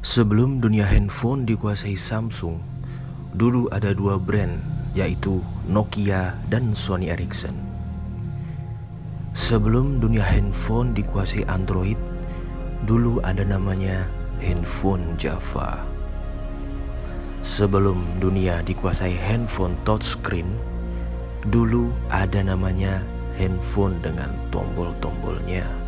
Sebelum dunia handphone dikuasai Samsung, dulu ada dua brand yaitu Nokia dan Sony Ericsson. Sebelum dunia handphone dikuasai Android, dulu ada namanya handphone Java. Sebelum dunia dikuasai handphone touchscreen, dulu ada namanya handphone dengan tombol-tombolnya.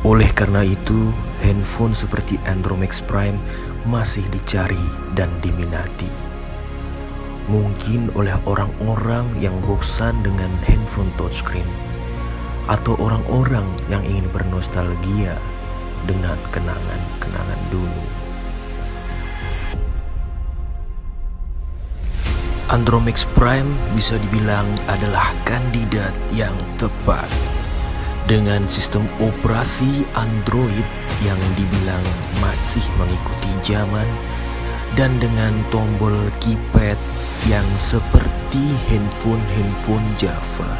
Oleh karena itu, handphone seperti Andromax Prime masih dicari dan diminati. Mungkin oleh orang-orang yang bosan dengan handphone touchscreen atau orang-orang yang ingin bernostalgia dengan kenangan-kenangan dulu. Andromax Prime bisa dibilang adalah kandidat yang tepat dengan sistem operasi Android yang dibilang masih mengikuti zaman dan dengan tombol keypad yang seperti handphone-handphone Java.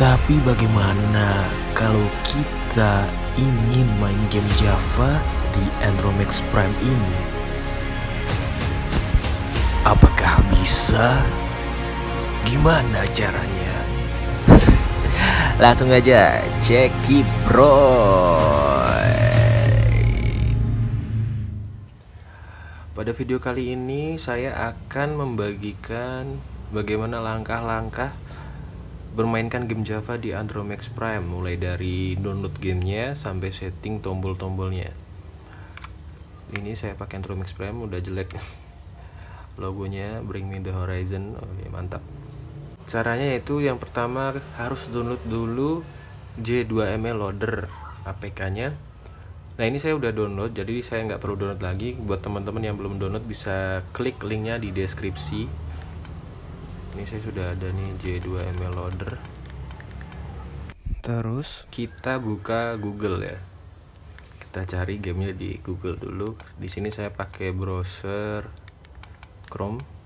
Tapi bagaimana kalau kita ingin main game Java di Andromax Prime ini? Apakah bisa? Gimana caranya? Langsung aja ceki bro Pada video kali ini saya akan membagikan bagaimana langkah-langkah bermainkan game Java di Andromax Prime mulai dari download gamenya sampai setting tombol-tombolnya. Ini saya pakai Andromax Prime udah jelek. Logonya Bring Me The Horizon. Oke mantap caranya yaitu yang pertama harus download dulu J2ML loader APK nya nah ini saya udah download jadi saya nggak perlu download lagi. Buat teman-teman yang belum download bisa klik linknya di deskripsi. Ini saya sudah ada nih J2ML loader. Terus? Kita buka Google ya. Kita cari gamenya di Google dulu. Di sini saya pakai browser Chrome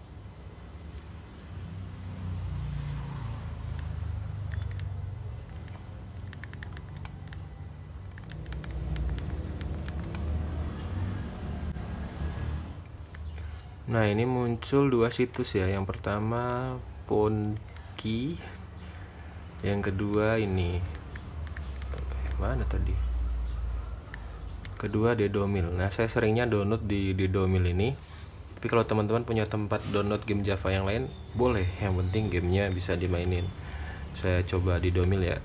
Nah ini muncul dua situs ya. Yang pertama Ponki Yang kedua ini. Mana tadi? Kedua Dedomil. Nah saya seringnya download di Dedomil ini. Tapi kalau teman-teman punya tempat download game Java yang lain Boleh. Yang penting gamenya bisa dimainin. Saya coba di Dedomil ya.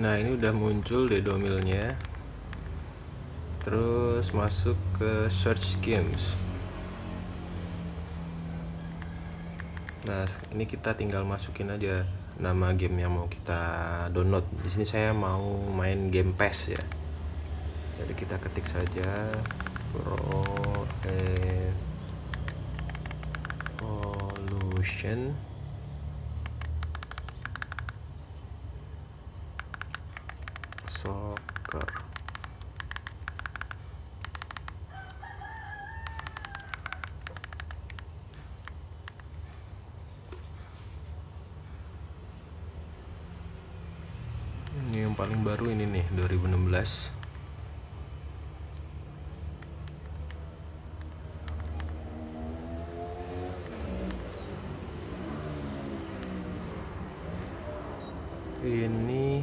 Nah ini udah muncul Dedomilnya terus masuk ke search games. Nah ini kita tinggal masukin aja nama game yang mau kita download. Di sini saya mau main game PES ya. Jadi kita ketik saja pro evolution. Soccer ini yang paling baru ini nih 2016 ini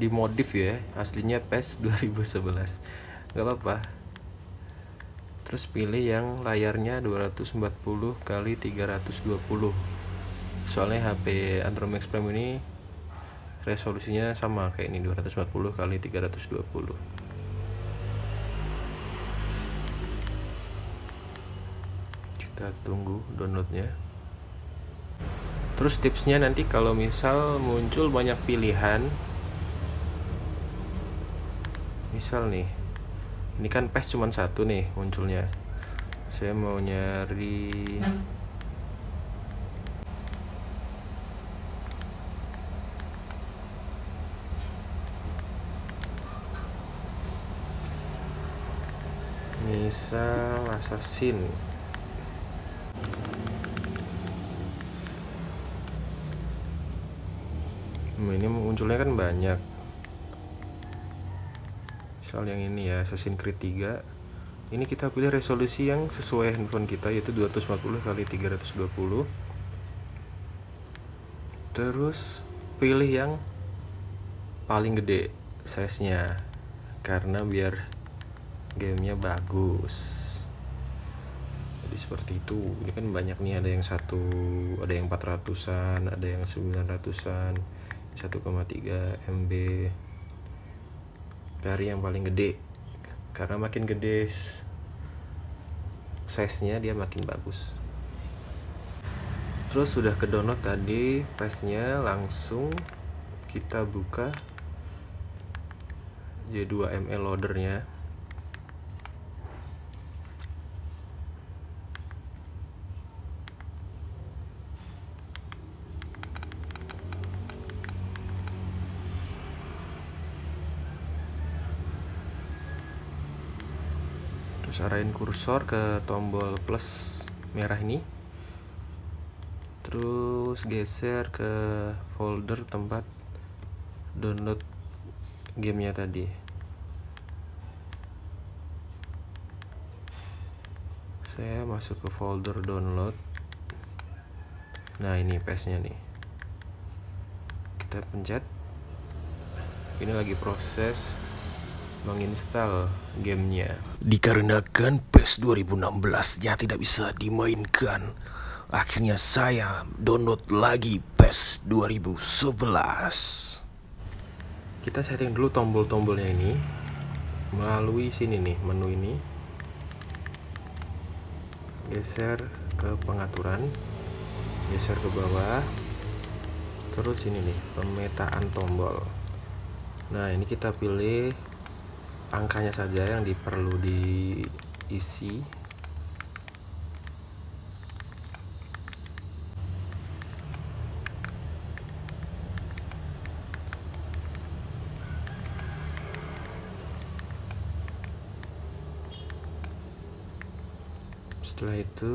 dimodif ya aslinya PES 2011 nggak apa-apa. Terus pilih yang layarnya 240 kali 320 soalnya HP Android Max Prime ini resolusinya sama kayak ini 240 kali 320 kita tunggu downloadnya. Terus tipsnya nanti kalau misal muncul banyak pilihan. Misal nih ini kan PES cuma satu nih munculnya. Saya mau nyari misal assassin. Hmm, ini munculnya kan banyak. Misal yang ini ya Assassin's Creed 3 ini kita pilih resolusi yang sesuai handphone kita yaitu 240 kali 320 terus pilih yang paling gede size nya karena biar gamenya bagus. Jadi seperti itu. Ini kan banyak nih ada yang satu ada yang 400an ada yang 900an 1,3 MB cari yang paling gede. Karena makin gede size nya dia makin bagus. Terus sudah ke download tadi paste nya langsung kita buka J2ML loadernya arahin kursor ke tombol plus merah ini. Terus geser ke folder tempat download gamenya tadi. Saya masuk ke folder download. Nah ini paste nya nih. Kita pencet. Ini lagi proses menginstal gamenya. Dikarenakan PES 2016-nya tidak bisa dimainkan, akhirnya saya download lagi PES 2011. Kita setting dulu tombol-tombolnya ini melalui sini nih, menu ini. Geser ke pengaturan, geser ke bawah. Terus ini nih, pemetaan tombol. Nah, ini kita pilih angkanya saja yang diperlu diisi. Setelah itu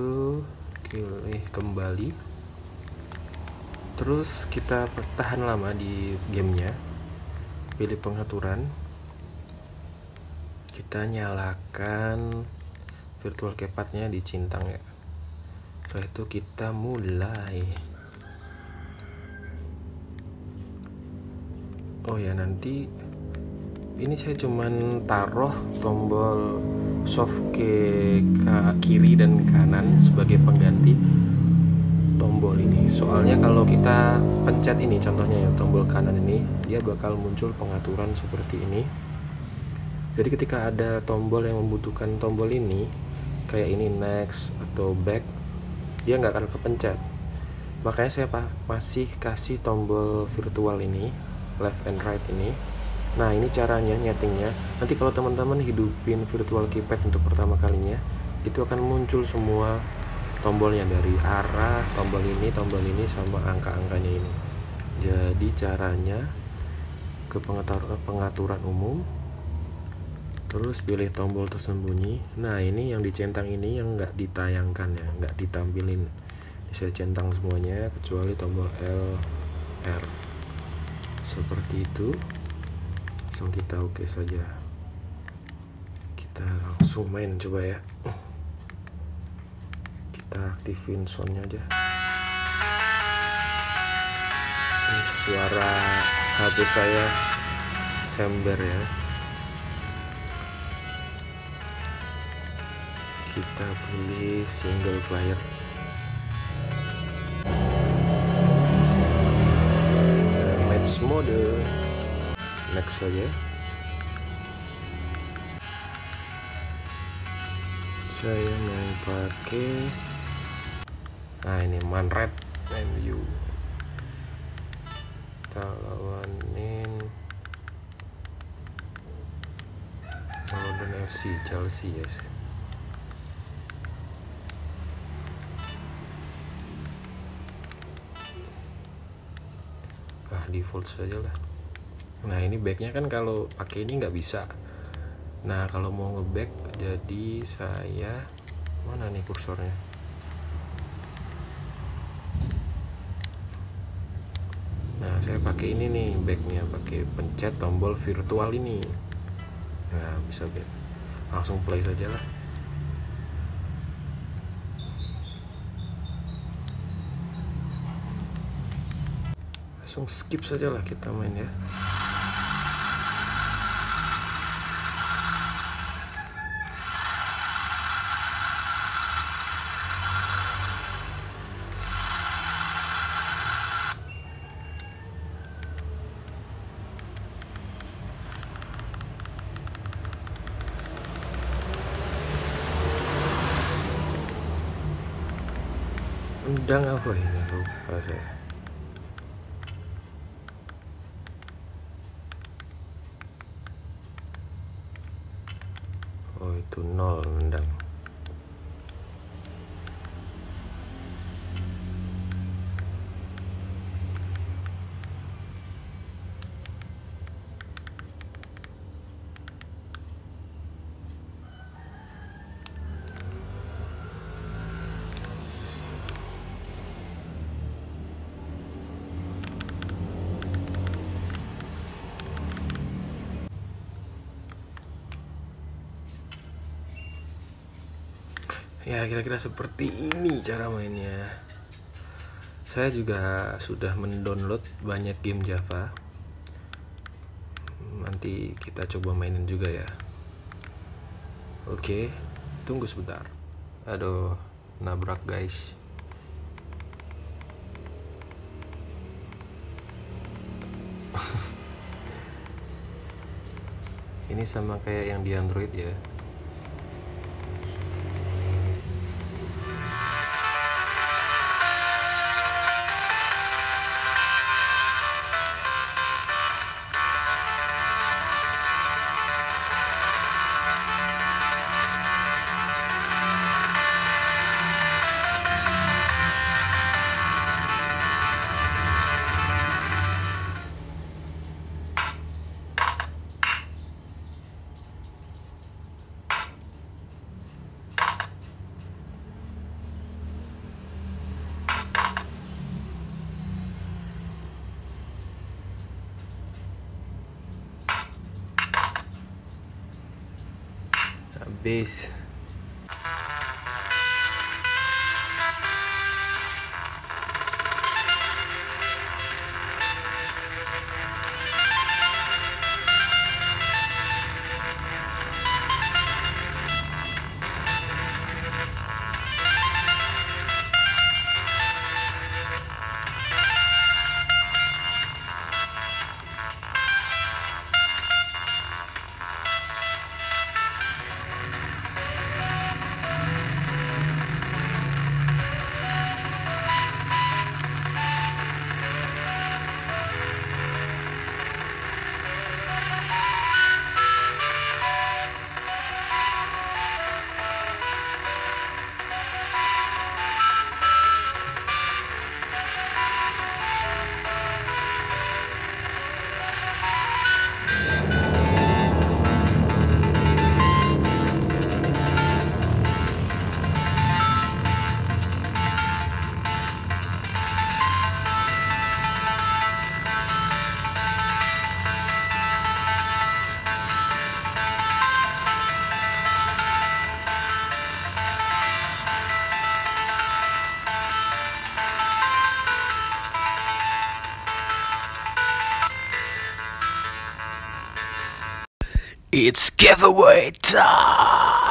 pilih kembali. Terus kita pertahan lama di gamenya. Pilih pengaturan kita nyalakan virtual keypadnya di cintang ya. Setelah itu kita mulai. Oh ya nanti ini saya cuman taruh tombol soft ke kiri dan kanan sebagai pengganti tombol ini. Soalnya kalau kita pencet ini contohnya ya tombol kanan ini dia bakal muncul pengaturan seperti ini jadi ketika ada tombol yang membutuhkan tombol ini kayak ini next atau back dia nggak akan kepencet. Makanya saya masih kasih tombol virtual ini left and right ini. Nah ini caranya nyetingnya. Nanti kalau teman-teman hidupin virtual keypad untuk pertama kalinya itu akan muncul semua tombolnya. Dari arah tombol ini tombol ini sama angka-angkanya ini. Jadi caranya ke pengaturan, pengaturan umum terus pilih tombol tersembunyi. Nah ini yang dicentang ini yang enggak ditayangkan ya enggak ditampilin. Saya centang semuanya kecuali tombol L R. Seperti itu. Langsung kita oke okay saja. Kita langsung main coba ya. Kita aktifin soundnya aja. Ini suara HP saya sember ya kita pilih single player. Match mode next saja. Saya mau pakai nah ini manred MU kita lawanin. London FC Chelsea ya yes. Default saja lah. Nah ini backnya kan kalau pakai ini nggak bisa. Nah kalau mau ngeback jadi saya mana nih kursornya? Nah saya pakai ini nih backnya. Pakai pencet tombol virtual ini. Nah bisa langsung play saja lah langsung skip saja lah kita main ya. Endang apa ini? Lupa saya Oh itu nol endang ya kira-kira seperti ini cara mainnya. Saya juga sudah mendownload banyak game Java. Nanti kita coba mainin juga ya. Oke tunggu sebentar. Aduh nabrak guys. Ini sama kayak yang di Android ya vez. It's giveaway time!